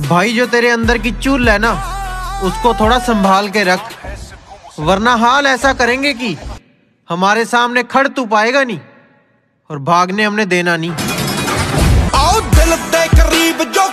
भाई जो तेरे अंदर की चूल है ना, उसको थोड़ा संभाल के रख, वरना हाल ऐसा करेंगे कि हमारे सामने खड़ तू पाएगा नहीं और भागने हमने देना नहीं। आओ दिल दे करीब, जो